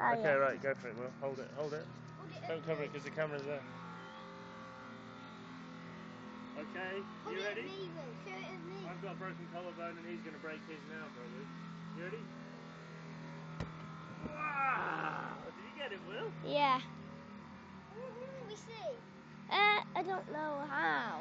Oh, okay, yeah. right, go for it, Will. Hold it, hold it. Hold it Don't cover it because the camera's there. Okay, you ready? me, I've got a broken collarbone and he's going to break his now, probably. You ready? Wow! Did you get it, Will? Yeah. We see? Uh, I don't know how.